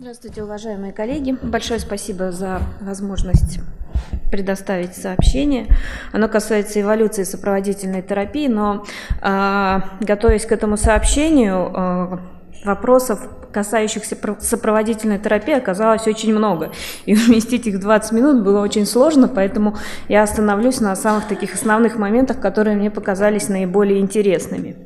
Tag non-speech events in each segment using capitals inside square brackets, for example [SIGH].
Здравствуйте, уважаемые коллеги. Большое спасибо за возможность предоставить сообщение. Оно касается эволюции сопроводительной терапии, но э, готовясь к этому сообщению, э, вопросов касающихся сопроводительной терапии оказалось очень много. И уместить их в 20 минут было очень сложно, поэтому я остановлюсь на самых таких основных моментах, которые мне показались наиболее интересными.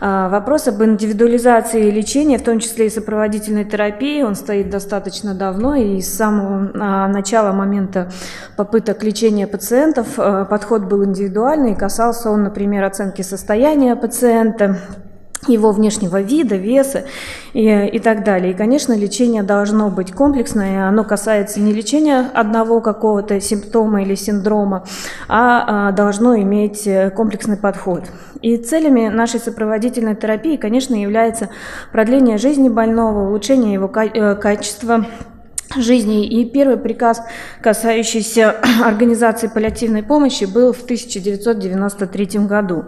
А, вопрос об индивидуализации лечения, в том числе и сопроводительной терапии, он стоит достаточно давно, и с самого а, начала момента попыток лечения пациентов а, подход был индивидуальный, касался он, например, оценки состояния пациента, его внешнего вида, веса и, и так далее. И, конечно, лечение должно быть комплексное, оно касается не лечения одного какого-то симптома или синдрома, а, а должно иметь э, комплексный подход. И целями нашей сопроводительной терапии, конечно, является продление жизни больного, улучшение его э, качества жизни. И первый приказ, касающийся [CLEARS THROAT] организации паллиативной помощи, был в 1993 году.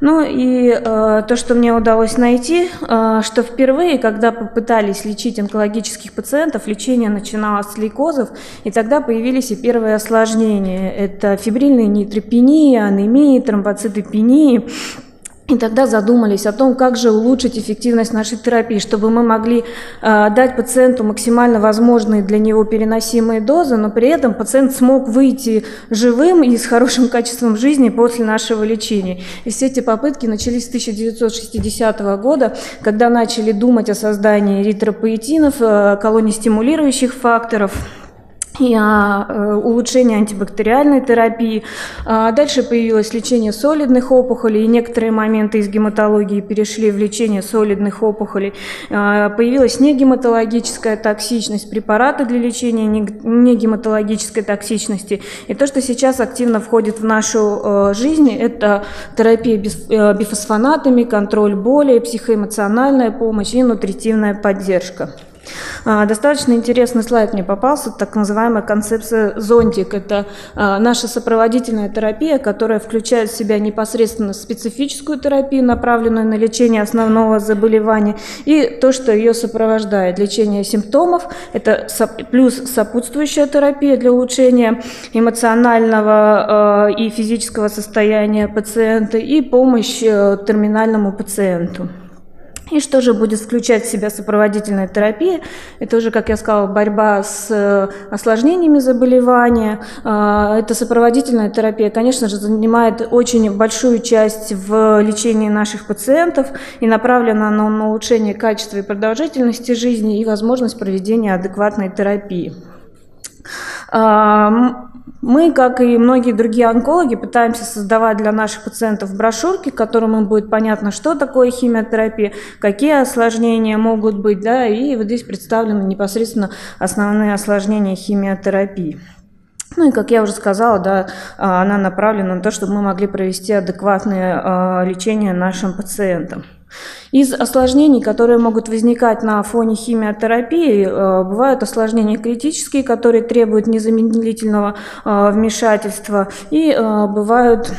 Ну и э, то, что мне удалось найти, э, что впервые, когда попытались лечить онкологических пациентов, лечение начиналось с лейкозов, и тогда появились и первые осложнения. Это фибрильная нейтропения, анемия, тромбоцитопения, и тогда задумались о том, как же улучшить эффективность нашей терапии, чтобы мы могли э, дать пациенту максимально возможные для него переносимые дозы, но при этом пациент смог выйти живым и с хорошим качеством жизни после нашего лечения. И все эти попытки начались с 1960 года, когда начали думать о создании эритропоэтинов, э, колоний стимулирующих факторов, и э, улучшение антибактериальной терапии. А дальше появилось лечение солидных опухолей, и некоторые моменты из гематологии перешли в лечение солидных опухолей. А, появилась негематологическая токсичность, препараты для лечения негематологической токсичности. И то, что сейчас активно входит в нашу э, жизнь, это терапия э, бифосфонатами, контроль боли, психоэмоциональная помощь и нутритивная поддержка. А, достаточно интересный слайд мне попался, так называемая концепция зонтик. Это а, наша сопроводительная терапия, которая включает в себя непосредственно специфическую терапию, направленную на лечение основного заболевания, и то, что ее сопровождает. Лечение симптомов, это плюс сопутствующая терапия для улучшения эмоционального а, и физического состояния пациента, и помощь э, терминальному пациенту. И что же будет включать в себя сопроводительная терапия? Это уже, как я сказала, борьба с э, осложнениями заболевания. А, эта сопроводительная терапия, конечно же, занимает очень большую часть в лечении наших пациентов и направлена на улучшение качества и продолжительности жизни и возможность проведения адекватной терапии. Мы, как и многие другие онкологи, пытаемся создавать для наших пациентов брошюрки, которым им будет понятно, что такое химиотерапия, какие осложнения могут быть, да, и вот здесь представлены непосредственно основные осложнения химиотерапии. Ну и, как я уже сказала, да, а, она направлена на то, чтобы мы могли провести адекватное а, лечение нашим пациентам. Из осложнений, которые могут возникать на фоне химиотерапии, э, бывают осложнения критические, которые требуют незамедлительного э, вмешательства, и э, бывают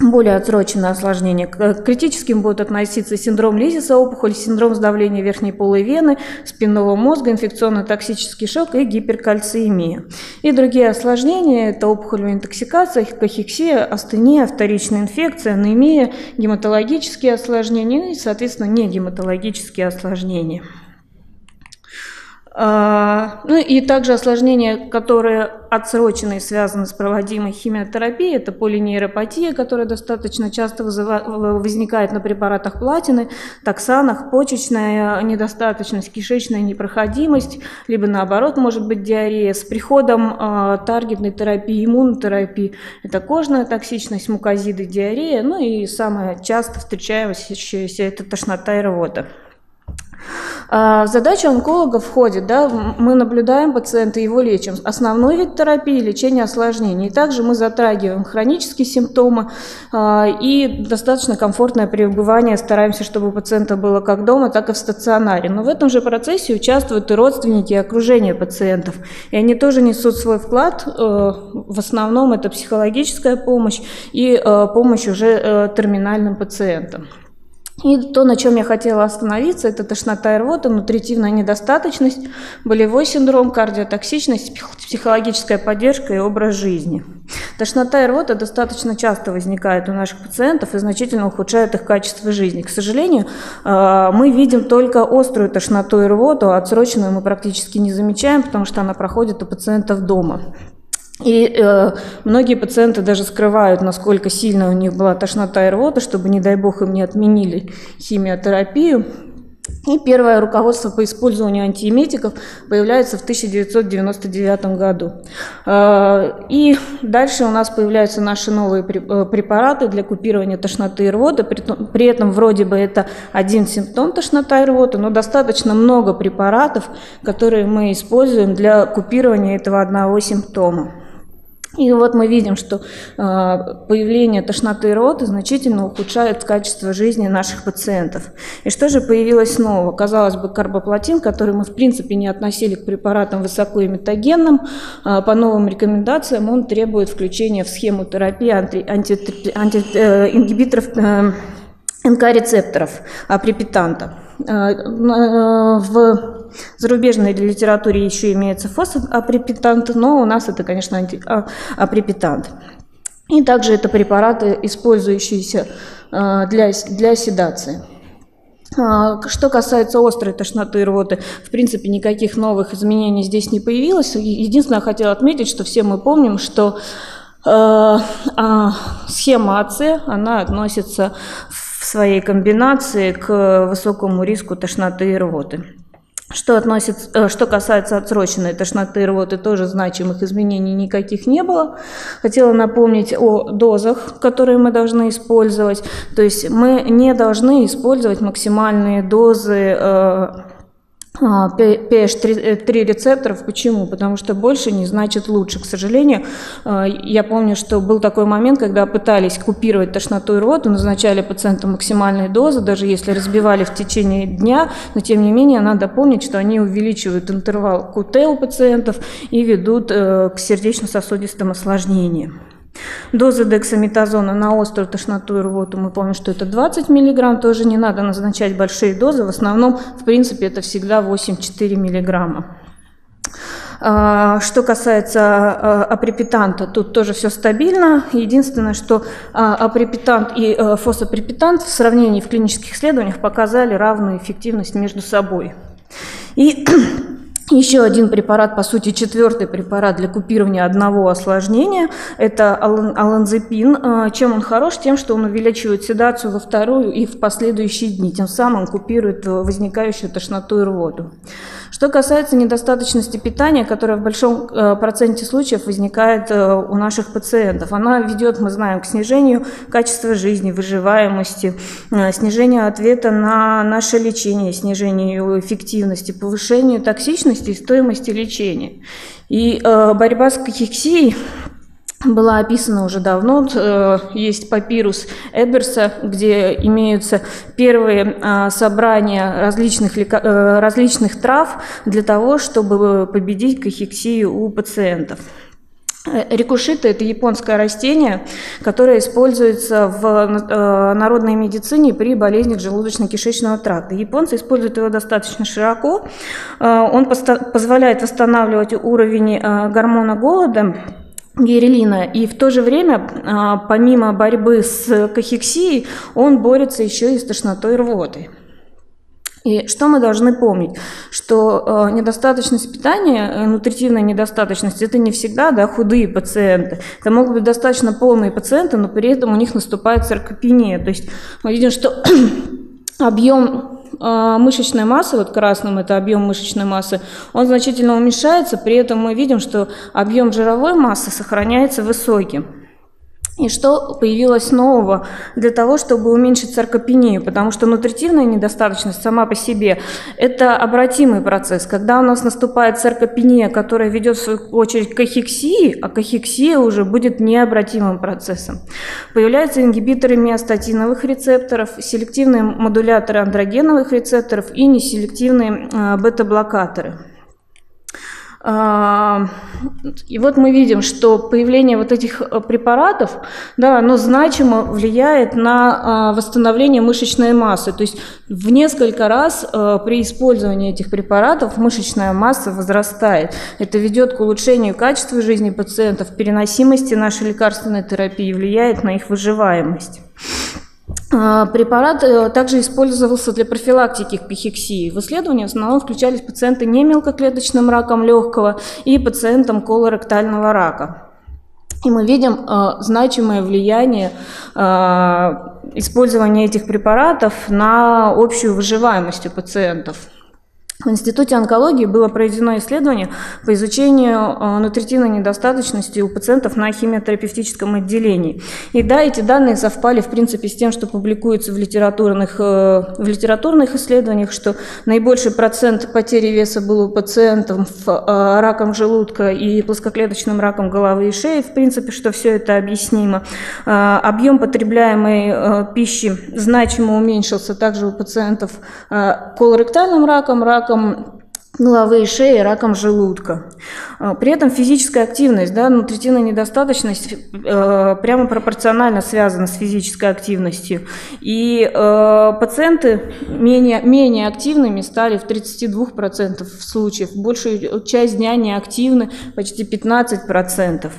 более отсроченное осложнение. К критическим будут относиться синдром лизиса опухоль, синдром сдавления верхней полой вены, спинного мозга, инфекционно-токсический шок и гиперкальциемия. И другие осложнения – это опухолевая интоксикация, кахексия, астения, вторичная инфекция, анемия, гематологические осложнения и, соответственно, не гематологические осложнения. А, ну и также осложнения, которые отсрочены и связаны с проводимой химиотерапией, это полинейропатия, которая достаточно часто возникает на препаратах платины, токсанах, почечная недостаточность, кишечная непроходимость, либо наоборот может быть диарея. С приходом э, таргетной терапии, иммунотерапии, это кожная токсичность, мукозиды, диарея, ну и самое часто встречающееся это тошнота и рвота. А, в задачу онколога входит, да, мы наблюдаем пациента, его лечим. Основной вид терапии – лечение осложнений. Также мы затрагиваем хронические симптомы а, и достаточно комфортное пребывание. Стараемся, чтобы у пациента было как дома, так и в стационаре. Но в этом же процессе участвуют и родственники, и окружение пациентов. И они тоже несут свой вклад. Э, в основном это психологическая помощь и э, помощь уже э, терминальным пациентам. И то, на чем я хотела остановиться, это тошнота и рвота, нутритивная недостаточность, болевой синдром, кардиотоксичность, психологическая поддержка и образ жизни. Тошнота и рвота достаточно часто возникает у наших пациентов и значительно ухудшает их качество жизни. К сожалению, э, мы видим только острую тошноту и рвоту, а отсроченную мы практически не замечаем, потому что она проходит у пациентов дома. И э, многие пациенты даже скрывают, насколько сильно у них была тошнота и рвота, чтобы, не дай бог, им не отменили химиотерапию. И первое руководство по использованию антиэметиков появляется в 1999 году. Э, и дальше у нас появляются наши новые э, препараты для купирования тошноты и рвоты. При этом вроде бы это один симптом тошнота и рвота, но достаточно много препаратов, которые мы используем для купирования этого одного симптома. И вот мы видим, что а, появление тошноты и рвоты значительно ухудшает качество жизни наших пациентов. И что же появилось снова? Казалось бы, карбоплатин, который мы в принципе не относили к препаратам высокоэмитогенным, а, по новым рекомендациям он требует включения в схему терапии анти, анти, анти, э, ингибиторов э, НК-рецепторов апрепитанта. Э, в зарубежной литературе еще имеется фосфоапрепитант, но у нас это, конечно, антиапрепитант. И также это препараты, использующиеся э, для, для седации. А, что касается острой тошноты и рвоты, в принципе, никаких новых изменений здесь не появилось. Единственное, я хотела отметить, что все мы помним, что схема АЦ, она относится в своей комбинации к высокому риску тошноты и рвоты. Что, относится, э, что касается отсроченной тошноты и рвоты, тоже значимых изменений никаких не было. Хотела напомнить о дозах, которые мы должны использовать. То есть мы не должны использовать максимальные дозы э, PH3 а, рецепторов. Почему? Потому что больше не значит лучше. К сожалению, а, я помню, что был такой момент, когда пытались купировать тошноту и рвоту, назначали пациенту максимальные дозы, даже если разбивали в течение дня, но тем не менее надо помнить, что они увеличивают интервал КТ у пациентов и ведут э, к сердечно-сосудистым осложнениям. Доза дексаметазона на острую тошноту и рвоту, мы помним, что это 20 мг, тоже не надо назначать большие дозы, в основном, в принципе, это всегда 8-4 мг. А, что касается а, апрепитанта, тут тоже все стабильно. Единственное, что а, апрепитант и фосфопрепитант в сравнении в клинических исследованиях показали равную эффективность между собой. И Еще один препарат, по сути, четвертый препарат для купирования одного осложнения, это аланзепин. А, чем он хорош? Тем, что он увеличивает седацию во вторую и в последующие дни, тем самым купирует возникающую тошноту и рвоту. Что касается недостаточности питания, которая в большом э, проценте случаев возникает э, у наших пациентов, она ведет, мы знаем, к снижению качества жизни, выживаемости, э, снижению ответа на наше лечение, снижению эффективности, повышению токсичности и стоимости лечения. И борьба с кахексией была описана уже давно. Э, есть папирус Эберса, где имеются первые а, собрания различных, э, различных трав для того, чтобы победить кахексию у пациентов. Э, рикушита – это японское растение, которое используется в народной медицине при болезнях желудочно-кишечного тракта. Японцы используют его достаточно широко. Он позволяет восстанавливать уровень гормона голода, герелина. И в то же время, а, помимо борьбы с кахексией, он борется еще и с тошнотой и рвотой. И что мы должны помнить? Что э, недостаточность питания, э, нутритивная недостаточность, это не всегда да, худые пациенты. Это могут быть достаточно полные пациенты, но при этом у них наступает саркопения. То есть мы видим, что [CLEARS THROAT] объем а, мышечной массы, вот красным это объем мышечной массы, он значительно уменьшается, при этом мы видим, что объем жировой массы сохраняется высоким. И что появилось нового для того, чтобы уменьшить саркопению? Потому что нутритивная недостаточность сама по себе – это обратимый процесс. Когда у нас наступает саркопения, которая ведет в свою очередь к кахексии, а кахексия уже будет необратимым процессом. Появляются ингибиторы миостатиновых рецепторов, селективные модуляторы андрогеновых рецепторов и неселективные а, бета-блокаторы. И вот мы видим, что появление вот этих э, препаратов, да, оно значимо влияет на а, восстановление мышечной массы. То есть в несколько раз э, при использовании этих препаратов мышечная масса возрастает. Это ведет к улучшению качества жизни пациентов, переносимости нашей лекарственной терапии, влияет на их выживаемость. А, препарат э, также использовался для профилактики пихексии. В исследовании в основном включались пациенты не мелкоклеточным раком легкого и пациентам колоректального рака. И мы видим э, значимое влияние э, использования этих препаратов на общую выживаемость у пациентов. В Институте онкологии было проведено исследование по изучению э, нутритивной недостаточности у пациентов на химиотерапевтическом отделении. И да, эти данные совпали, в принципе, с тем, что публикуется в литературных, э, в литературных исследованиях, что наибольший процент потери веса был у пациентов э, раком желудка и плоскоклеточным раком головы и шеи, в принципе, что все это объяснимо. Объем потребляемой пищи значимо уменьшился также у пациентов колоректальным раком, раком раком головы и шеи, раком желудка. А, при этом физическая активность, да, нутритивная недостаточность э, прямо пропорционально связана с физической активностью. И э, пациенты менее, менее активными стали в 32% случаев. Большую часть дня неактивны, почти 15%.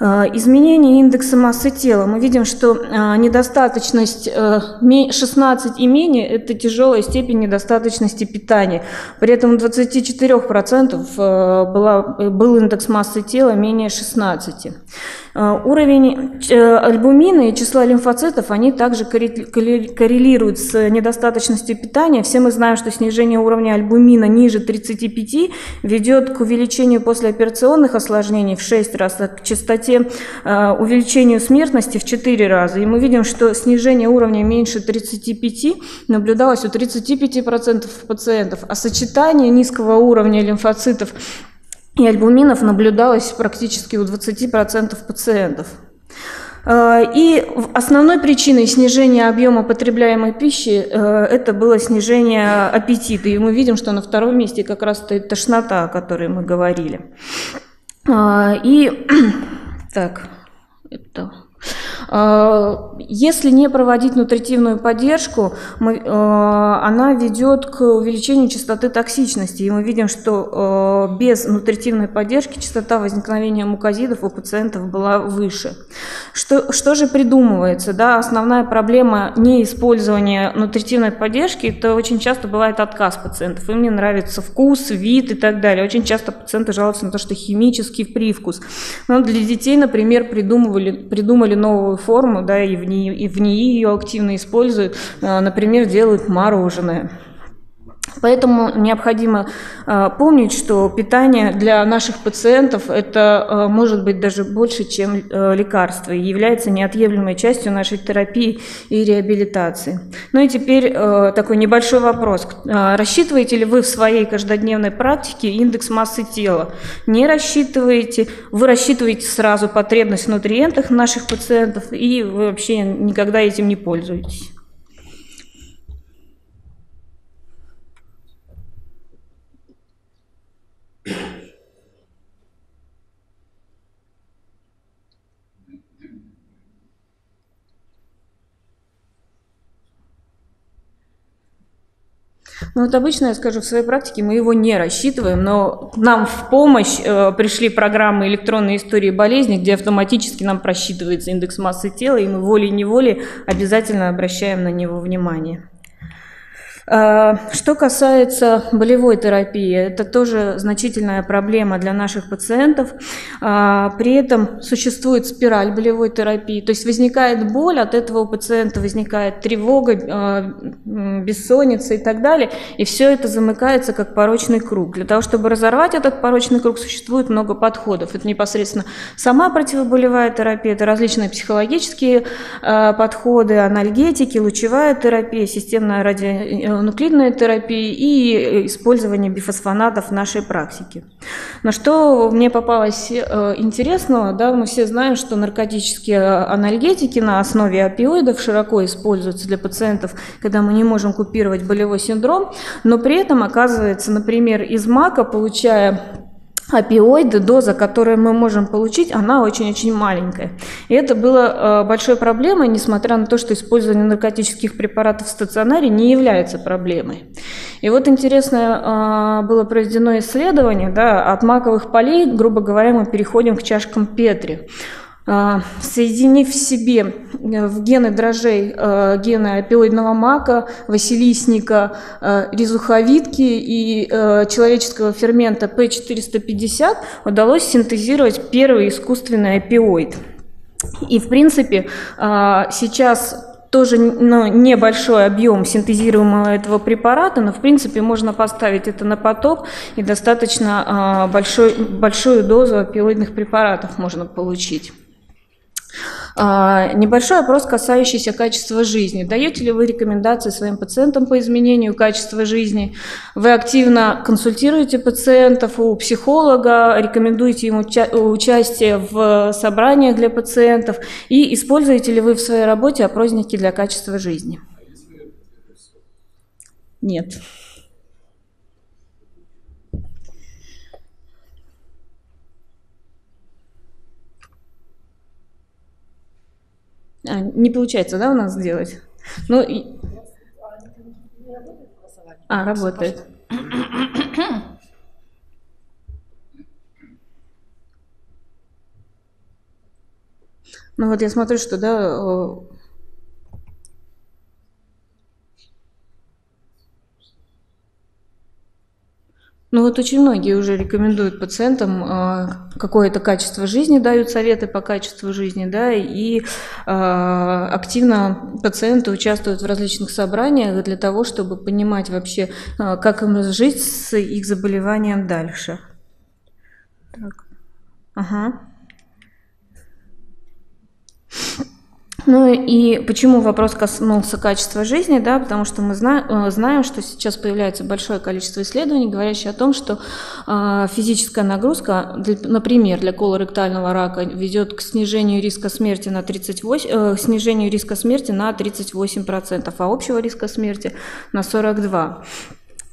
Э, изменение индекса массы тела. Мы видим, что э, недостаточность 16 э, и менее – это тяжелая степень недостаточности питания. При этом у 24% была, был индекс массы тела менее 16. Э, уровень э, альбумина и числа лимфоцитов, они также коррелируют с недостаточностью питания. Все мы знаем, что снижение уровня альбумина ниже 35 ведет к увеличению послеоперационных осложнений в 6 раз, а к частоте э, увеличению смертности в 4 раза. И мы видим, что снижение уровня меньше 35 наблюдалось у 35% пациентов, а сочетание низкого уровня лимфоцитов и альбуминов наблюдалось практически у 20% пациентов. А, и основной причиной снижения объема потребляемой пищи э, это было снижение аппетита. И мы видим, что на втором месте как раз стоит тошнота, о которой мы говорили. А, и [CLEARS THROAT] так, это если не проводить нутритивную поддержку, мы, а, она ведет к увеличению частоты токсичности. И мы видим, что а, без нутритивной поддержки частота возникновения мукозидов у пациентов была выше. Что, что же придумывается? Да, основная проблема неиспользования нутритивной поддержки – это очень часто бывает отказ пациентов. Им не нравится вкус, вид и так далее. Очень часто пациенты жалуются на то, что химический привкус. Но для детей, например, придумывали, придумали новую форму, да, и в ней, и в ней ее активно используют, а, например, делают мороженое. Поэтому необходимо э, помнить, что питание для наших пациентов это э, может быть даже больше, чем э, лекарство, и является неотъемлемой частью нашей терапии и реабилитации. Ну и теперь э, такой небольшой вопрос. Рассчитываете ли вы в своей каждодневной практике индекс массы тела? Не рассчитываете? Вы рассчитываете сразу потребность в нутриентах наших пациентов, и вы вообще никогда этим не пользуетесь? Ну вот обычно, я скажу, в своей практике мы его не рассчитываем, но нам в помощь э, пришли программы электронной истории болезни, где автоматически нам просчитывается индекс массы тела, и мы волей-неволей обязательно обращаем на него внимание. Э, что касается болевой терапии, это тоже значительная проблема для наших пациентов. Э, при этом существует спираль болевой терапии, то есть возникает боль, от этого у пациента возникает тревога, э, бессонница и так далее, и все это замыкается как порочный круг. Для того, чтобы разорвать этот порочный круг, существует много подходов. Это непосредственно сама противоболевая терапия, это различные психологические подходы, анальгетики, лучевая терапия, системная ради нуклидной терапии и использование бифосфонатов в нашей практике. Но что мне попалось э, интересного, да, мы все знаем, что наркотические анальгетики на основе опиоидов широко используются для пациентов, когда мы не можем купировать болевой синдром, но при этом оказывается, например, из мака, получая опиоиды, доза, которую мы можем получить, она очень-очень маленькая. И это было большой проблемой, несмотря на то, что использование наркотических препаратов в стационаре не является проблемой. И вот интересное было проведено исследование, да, от маковых полей, грубо говоря, мы переходим к чашкам Петри. А, соединив в себе э, в гены дрожжей э, гены опиоидного мака, василисника, э, резуховидки и человеческого фермента P450, удалось синтезировать первый искусственный опиоид. И, в принципе, сейчас тоже ну, небольшой объем синтезируемого этого препарата, но в принципе можно поставить это на поток и достаточно большой, большую дозу опиоидных препаратов можно получить. А, небольшой опрос, касающийся качества жизни. Даете ли вы рекомендации своим пациентам по изменению качества жизни? Вы активно консультируете пациентов у психолога, рекомендуете ему участие в собраниях для пациентов и используете ли вы в своей работе опросники для качества жизни? Нет. А, не получается, да, у нас сделать? Ну, и... А, работает. Ну вот я смотрю, что, да, Ну вот очень многие уже рекомендуют пациентам э, какое-то качество жизни, дают советы по качеству жизни, да, и э, активно пациенты участвуют в различных собраниях для того, чтобы понимать вообще, э, как им жить с их заболеванием дальше. Так. Ага. Ну и почему вопрос коснулся качества жизни, да, потому что мы знаем, э, знаем, что сейчас появляется большое количество исследований, говорящих о том, что э, физическая нагрузка, для, например, для колоректального рака ведет к снижению риска смерти на 38, э, снижению риска смерти на 38%, а общего риска смерти на 42%.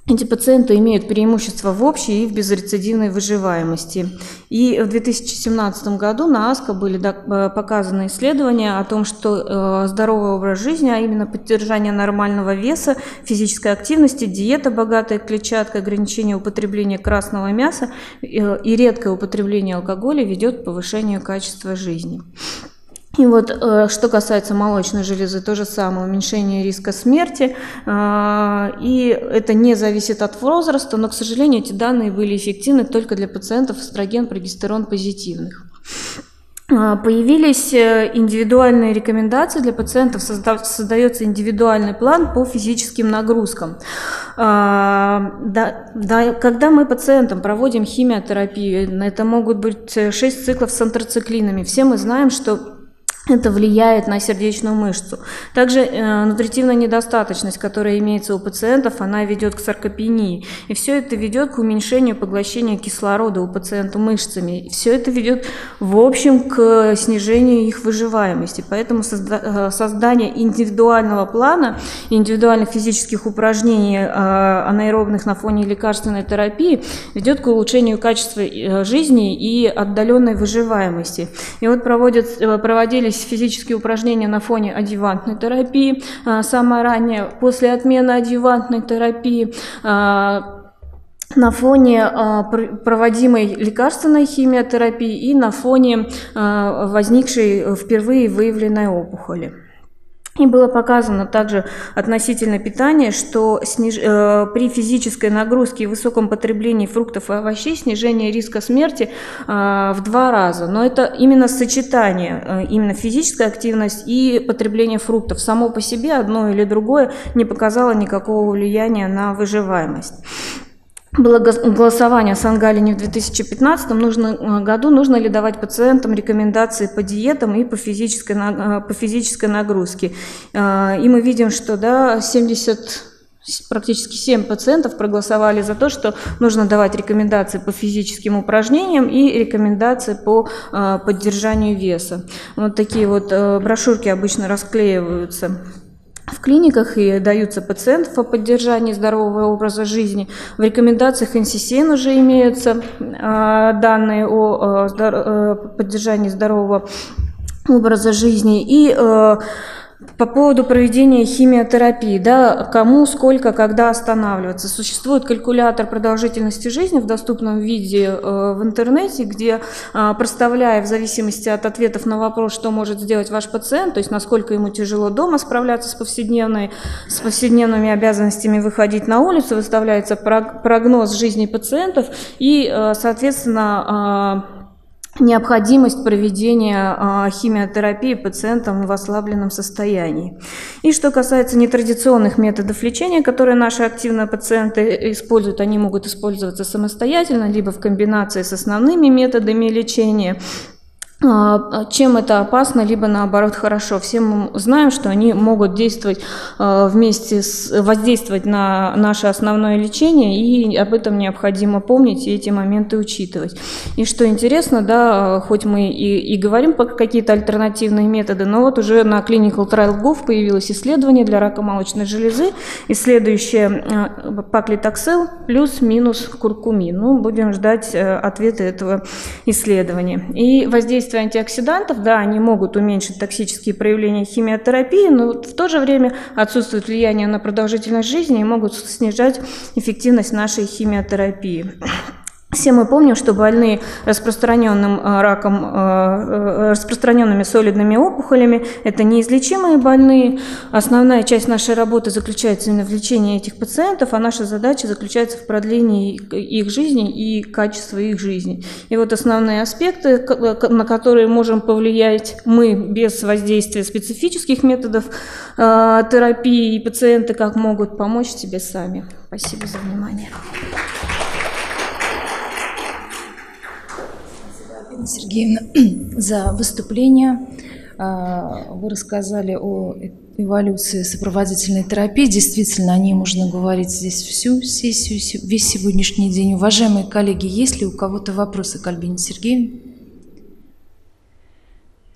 Эти пациенты имеют преимущество в общей и в безрецидивной выживаемости. И в 2017 году на АСКО были э, показаны исследования о том, что э, здоровый образ жизни, а именно поддержание нормального веса, физической активности, диета, богатая клетчаткой, ограничение употребления красного мяса э, и редкое употребление алкоголя ведет к повышению качества жизни. И вот э, что касается молочной железы, то же самое, уменьшение риска смерти. Э, и это не зависит от возраста, но, к сожалению, эти данные были эффективны только для пациентов эстроген, прогестерон позитивных. Э, появились индивидуальные рекомендации для пациентов, создается индивидуальный план по физическим нагрузкам. Да, да, когда мы пациентам проводим химиотерапию, это могут быть 6 циклов с антрациклинами, все мы знаем, что это влияет на сердечную мышцу. Также э, нутритивная недостаточность, которая имеется у пациентов, она ведет к саркопении. И все это ведет к уменьшению поглощения кислорода у пациента мышцами. И все это ведет в общем к снижению их выживаемости. Поэтому созда э, создание индивидуального плана, индивидуальных физических упражнений э, анаэробных на фоне лекарственной терапии ведет к улучшению качества э, жизни и отдаленной выживаемости. И вот проводят, э, проводились проводились физические упражнения на фоне адъювантной терапии. А, самое раннее, после отмены адъювантной терапии, а, на фоне а, проводимой лекарственной химиотерапии и на фоне возникшей впервые выявленной опухоли. И было показано также относительно питания, что сниж... э, при физической нагрузке и высоком потреблении фруктов и овощей снижение риска смерти э, в два раза. Но это именно сочетание, э, именно физическая активность и потребление фруктов. Само по себе одно или другое не показало никакого влияния на выживаемость было голосование в Сангалине в 2015 нужно, э, году, нужно ли давать пациентам рекомендации по диетам и по физической, э, по физической нагрузке. Э, и мы видим, что да, 70 практически 7 пациентов проголосовали за то, что нужно давать рекомендации по физическим упражнениям и рекомендации по поддержанию веса. Вот такие вот брошюрки обычно расклеиваются в клиниках и даются пациентов о поддержании здорового образа жизни. В рекомендациях НССН уже имеются данные о поддержании здорового образа жизни. И по поводу проведения химиотерапии, да, кому, сколько, когда останавливаться. Существует калькулятор продолжительности жизни в доступном виде э, в интернете, где, э, проставляя в зависимости от ответов на вопрос, что может сделать ваш пациент, то есть насколько ему тяжело дома справляться с, повседневной, с повседневными обязанностями выходить на улицу, выставляется прогноз жизни пациентов и, э, соответственно, необходимость проведения а, химиотерапии пациентам в ослабленном состоянии. И что касается нетрадиционных методов лечения, которые наши активные пациенты используют, они могут использоваться самостоятельно, либо в комбинации с основными методами лечения. А, чем это опасно, либо наоборот хорошо. Все мы знаем, что они могут действовать а, вместе с, воздействовать на наше основное лечение, и об этом необходимо помнить и эти моменты учитывать. И что интересно, да, хоть мы и, и говорим по какие-то альтернативные методы, но вот уже на Clinical Trial Gov появилось исследование для рака молочной железы, исследующее а, паклитоксел плюс-минус куркумин. Ну, будем ждать э, ответа этого исследования. И воздействие воздействие антиоксидантов, да, они могут уменьшить токсические проявления химиотерапии, но в то же время отсутствует влияние на продолжительность жизни и могут снижать эффективность нашей химиотерапии. Все мы помним, что больные распространенным э, раком, э, э, распространенными солидными опухолями – это неизлечимые больные. Основная часть нашей работы заключается именно в лечении этих пациентов, а наша задача заключается в продлении их жизни и качества их жизни. И вот основные аспекты, на которые можем повлиять мы без воздействия специфических методов терапии, и пациенты как могут помочь себе сами. Спасибо за внимание. Сергеевна, [CLEARS THROAT] за выступление. А, вы рассказали о эволюции сопроводительной терапии. Действительно, о ней можно говорить здесь всю сессию, весь сегодняшний день. Уважаемые коллеги, есть ли у кого-то вопросы к Альбине Сергеевне?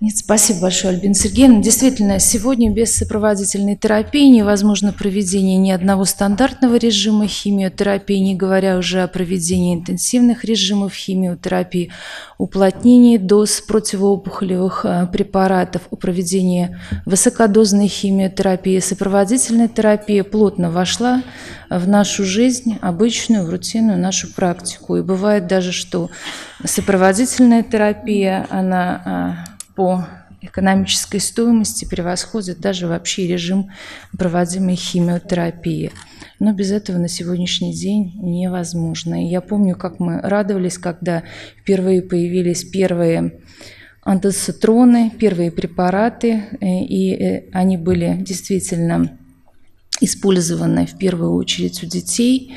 Нет, спасибо большое, Альбина Сергеевна. Действительно, сегодня без сопроводительной терапии невозможно проведение ни одного стандартного режима химиотерапии, не говоря уже о проведении интенсивных режимов химиотерапии, уплотнении доз противоопухолевых э, препаратов, о проведении высокодозной химиотерапии. Сопроводительная терапия плотно вошла в нашу жизнь, обычную, в рутинную нашу практику. И бывает даже, что сопроводительная терапия, она э, по экономической стоимости превосходит даже вообще режим проводимой химиотерапии. Но без этого на сегодняшний день невозможно. И я помню, как мы радовались, когда впервые появились первые антоцитроны, первые препараты, э, и э, они были действительно использованы в первую очередь у детей,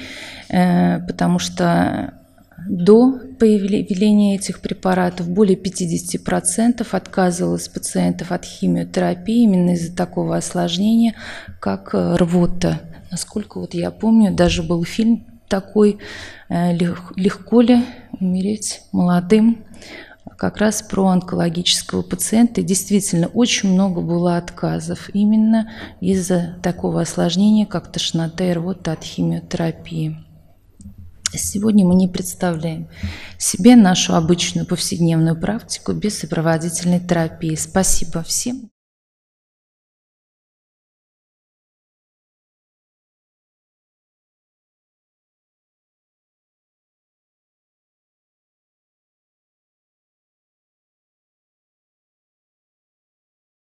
э, потому что до появления этих препаратов более 50% отказывалось пациентов от химиотерапии именно из-за такого осложнения, как э, рвота. Насколько вот я помню, даже был фильм такой э, «Легко ли умереть молодым?» как раз про онкологического пациента. И действительно, очень много было отказов именно из-за такого осложнения, как тошнота и рвота от химиотерапии. Сегодня мы не представляем себе нашу обычную повседневную практику без сопроводительной терапии. Спасибо всем.